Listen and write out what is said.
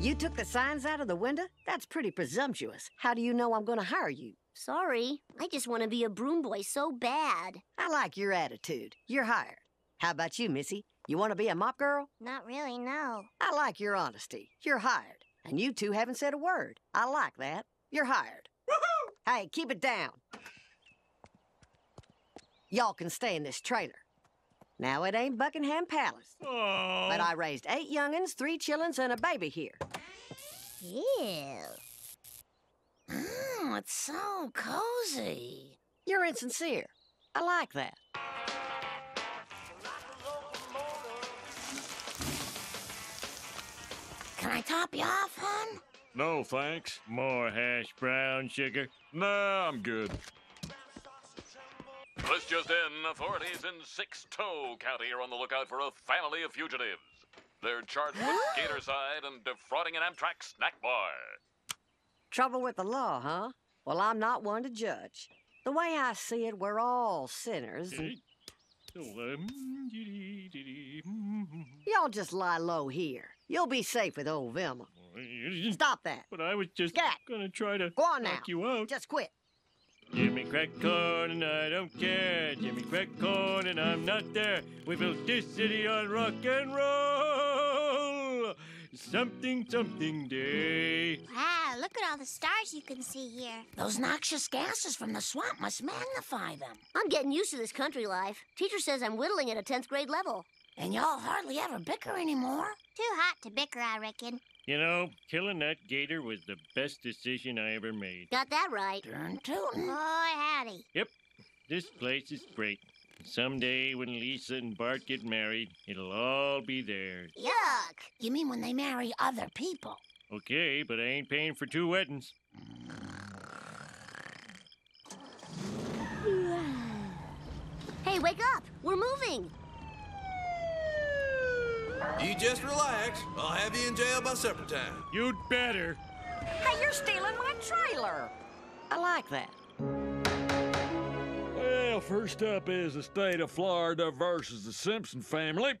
You took the signs out of the window? That's pretty presumptuous. How do you know I'm gonna hire you? Sorry, I just want to be a broom boy so bad. I like your attitude. You're hired. How about you, Missy? You want to be a mop girl? Not really, no. I like your honesty. You're hired. And you two haven't said a word. I like that. You're hired. Woohoo! Hey, keep it down. Y'all can stay in this trailer. Now, it ain't Buckingham Palace, Oh. but I raised eight young'uns, three chillins, and a baby here. Ew. Oh, it's so cozy. You're insincere. I like that. Can I top you off, hon? No, thanks. More hash brown sugar. Nah, I'm good. This just in, authorities in Six-Toe County are on the lookout for a family of fugitives. They're charged with Gatorcide and defrauding an Amtrak snack bar. Trouble with the law, huh? Well, I'm not one to judge. The way I see it, we're all sinners. and Y'all just lie low here. You'll be safe with old Vilma. Stop that. But I was just Scat. gonna try to Go on now. knock you out. Just quit. Jimmy crack corn and I don't care. Jimmy crack corn and I'm not there. We built this city on rock and roll. Something, something day. Wow, look at all the stars you can see here. Those noxious gases from the swamp must magnify them. I'm getting used to this country life. Teacher says I'm whittling at a 10th grade level. And y'all hardly ever bicker anymore. Too hot to bicker, I reckon. You know, killing that gator was the best decision I ever made. Got that right. Turn tootin'. Boy, howdy. Yep. This place is great. Someday when Lisa and Bart get married, it'll all be theirs. Yuck. You mean when they marry other people? Okay, but I ain't paying for two weddings. Hey, wake up. We're moving. You just relax. I'll have you in jail by supper time. You'd better. Hey, you're stealing my trailer. I like that. Well, first up is the state of Florida versus the Simpson family.